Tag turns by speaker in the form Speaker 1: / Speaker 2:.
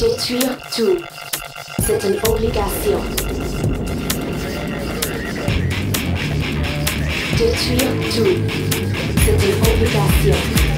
Speaker 1: Détruire tout. C'est une obligation. Détruire tout. C'est une obligation.